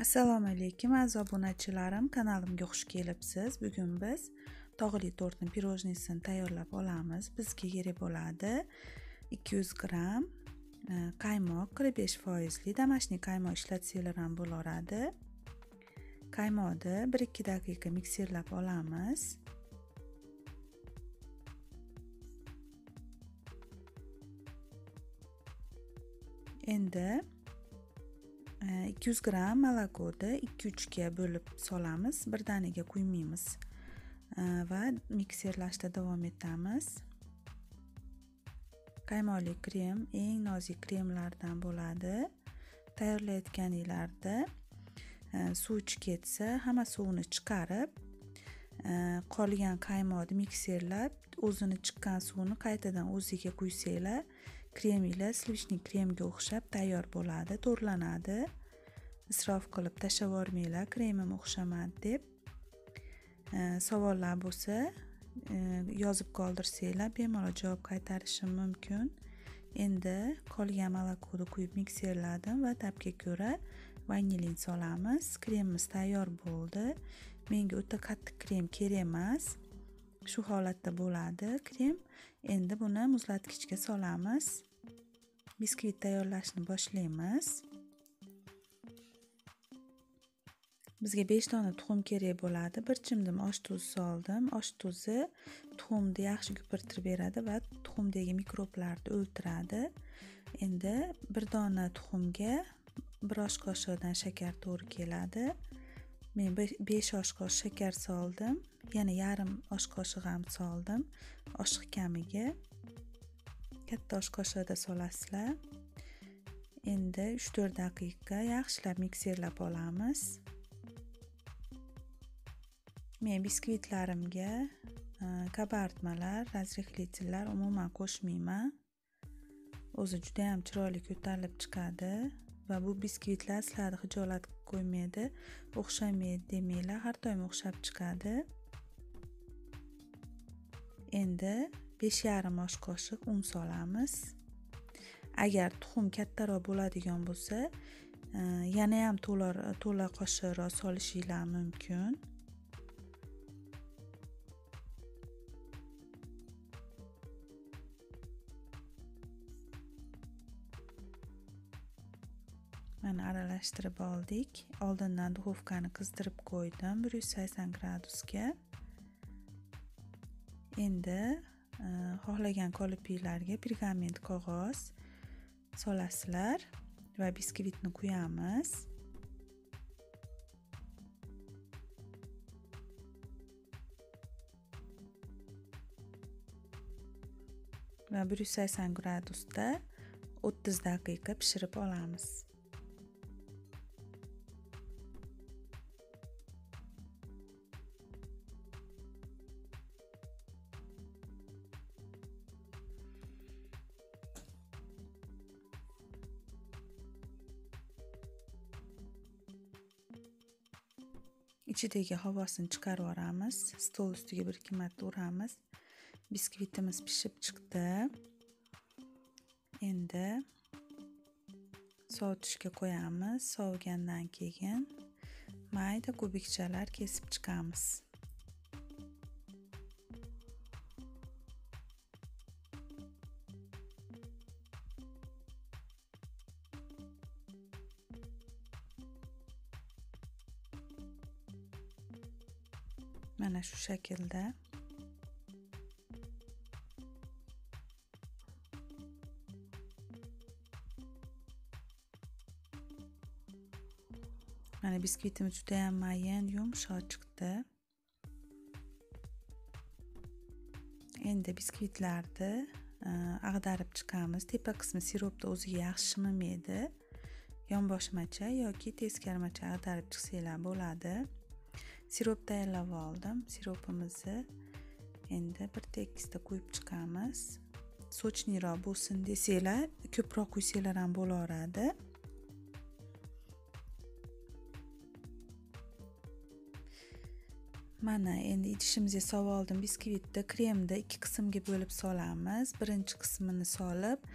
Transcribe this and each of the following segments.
assalomu alaykum aziz obunachilarim. Kanalimga xush kelibsiz. Bugun biz tog'li tortni pirojnisini tayyorlab olamiz. Bizga kerak bo'ladi 200 gramm e, qaymoq 45 foizli домашний qaymoq ishlatsanglar ham bo'laveradi qaymoqni 1-2 daqiqa mikserlab olamiz. Endi Э, 200 gramm malakoda 2-3 ga bo'lib solamiz birdaniga quymaymiz. Э, va mikserlashda davom etamiz. Qaymoqli krem eng nozik kremlardan bo'ladi. Tayyorlayotganinglarda э, suv ichib ketsa hamma suvini chiqarib qolgan qaymoqni mikserlab o'zini chiqqan suvni qaytadan o'ziga quysanglar kreminglar sливочный kremga o'xshab tayyor bo'ladi to'rlanadi. Isrof qilib tashlab yubormanglar kremim o'xshamadi deb e, savollar bo'lsa e, yozib qoldirsanglar bemalol javob qaytarishim mumkin. Endi qolgan molokoni quyib mikserladim va tabga ko'ra vanilin solamiz. Kremimiz tayyor bo'ldi. Menga o'ta qattiq krem kerak emas. Shu holatda bo'ladi krem. Endi buni muzlatgichga solamiz. Biskvit tayyorlashni boshlaymiz. Bizga 5 dona tuxum kerak bo'ladi. Bir chimdim osh tuzi soldim. Osh tuzi tuxumni yaxshi ko'pirtirib beradi va tuxumdagi mikroblarni o'ldiradi. Endi bir dona tuxumga bir osh qoshiqdan shakar to'g'ri keladi. Men 5 osh qoshiq shakar soldim. Yana yarim osh qoshiq ham soldim. Oshiq kamiga. Katta osh qoshiqda solasizlar. Endi 3-4 daqiqa yaxshilab mikserlab olamiz. Men biskvitlarimga e, kabartmalar razrexlitellar umuman qo'shmayman. O'zi juda yam chiroyli ko'tarilib chiqadi va bu biskvitlar sizlarni hijolat qo'ymaydi o'xshamaydi demanglar har doim o'xshab chiqadi. Endi besh yarim osh qoshiq un solamiz. Agar tuxum kattaroq bo'ladigan bo'lsa e, yana ham to'la qoshiqroq solishinglar mumkin. Mana aralashtirib oldik. Oldindan duxovkani qizdirib qo'ydim. Bir yuz sakson gradusga. Endi e, xohlagan kolipiylarga pergament qog'oz solasizlar va biskvitni quyamiz va bir yuz sakson gradusda o'ttiz daqiqa pishirib olamiz. Ichidagi havosini chiqarib yuboramiz stol ustiga bir ikki marta uramiz. Biskvitimiz pishib chiqdi. Endi sovutishga qo'yamiz. Sovigandan keyin mayda kubikchalar kesib chiqamiz. Mana shu shaklda. Mana biskvitimiz judayam mayin yumshoq chiqdi. Endi biskvitlarni e, ag'darib chiqamiz. Tepa qismi siropni o'ziga yaxshi shimimaydi yonboshmacha yoki teskarmacha ag'darib chiqsanglar bo'ladi. Sirop tayyorlab oldim. Siropimizni endi bir tekisda quyib chiqamiz. Sochniroq bo'lsin desanglar ko'proq quysanglar ham bo'laveradi. Mana endi idishimizga solib oldim biskvitni. Kremni ikki qismga bo'lib solamiz. Birinchi qismini solib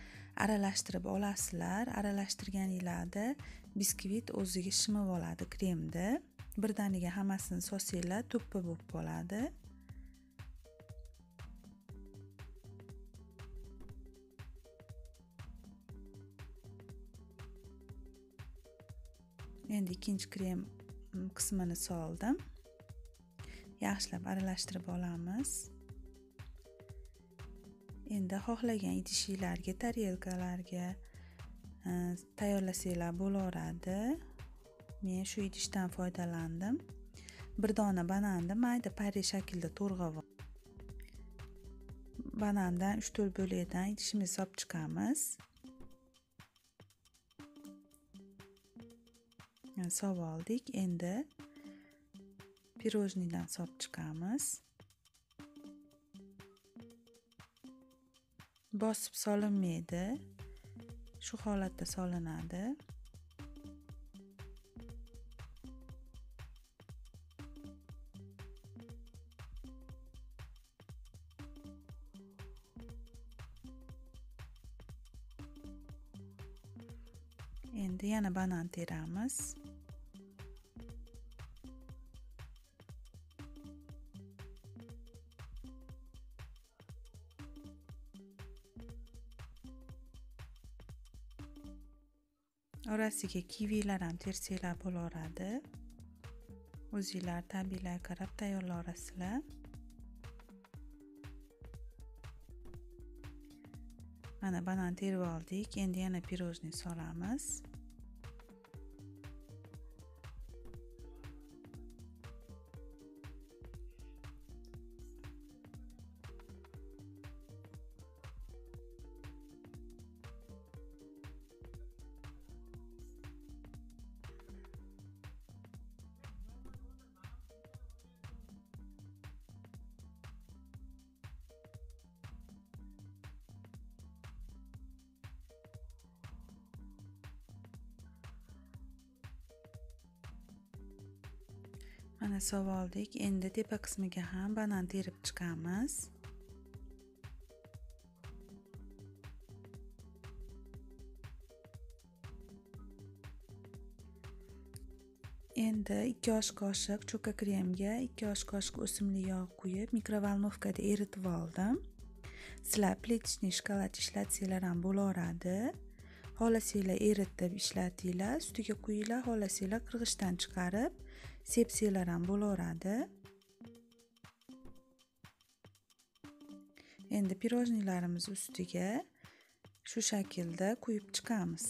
aralashtirib olasizlar. Aralashtirganinglarda biskvit o'ziga shimib oladi kremni. Birdaniga hammasini solsanglar to'ppa bo'lib qoladi. Endi ikkinchi krem mm, qismini soldim. Yaxshilab aralashtirib olamiz. Endi xohlagan idishinglarga tarelkalarga mm, tayyorlasanglar bo'laveradi. Men shu idishdan foydalandim. Bir dona bananni mayda pare shaklda to'rg'ab banandan uch to'rt bo'lakdan idishimizga solib chiqamiz. Solib oldik. Endi pirojniydan solib chiqamiz bosib solinmaydi. Shu holatda solinadi. Endi yana banan teramiz. Orasiga kivilar ham tersanglar bo'laveradi o'zinglar tabiiylar qarab tayyorlayverasizlar mana banan terib oldik. Endi yana pirojniy solamiz. Mana solib oldik. Endi tepa qismiga ham banan terib chiqamiz. Endi 2 osh qoshiq cho'ka kremga 2 osh qoshiq o'simlik yog' quyib mikrovolnovkada eritib oldim. Sizlar pletishniy shokolad ishlatsanglar ham bo'laveradi. Xolasinglar eritib ishlatinglar ustiga quyinglar xolasinglar qirg'ichdan chiqarib sepsanglar ham bo'laveradi. Endi pirojniylarimiz ustiga shu shaklda quyib chiqamiz.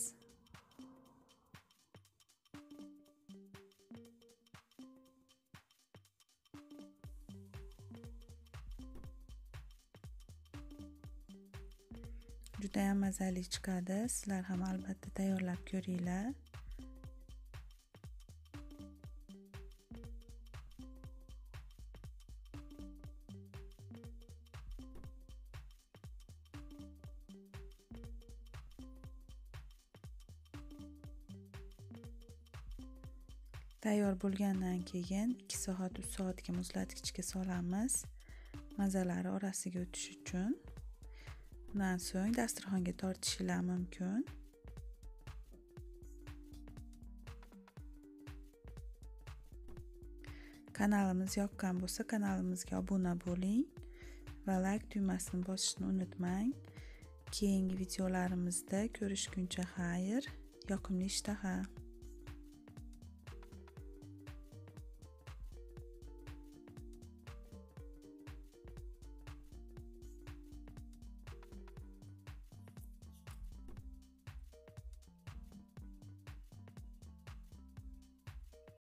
Judayam mazali chiqadi. Sizlar ham albatta tayyorlab ko'ringlar. Tayyor bo'lgandan keyin 2 soat 3 soatga muzlatgichga solamiz. Mazalari orasiga o'tish uchun. Undan so'ng dasturxonga tortishinglar mumkin. Kanalimiz yoqqan bo'lsa kanalimizga obuna bo'ling va layk tugmasini bosishni unutmang. Keyingi videolarimizda ko'rishguncha xayr yoqimli ishtaha.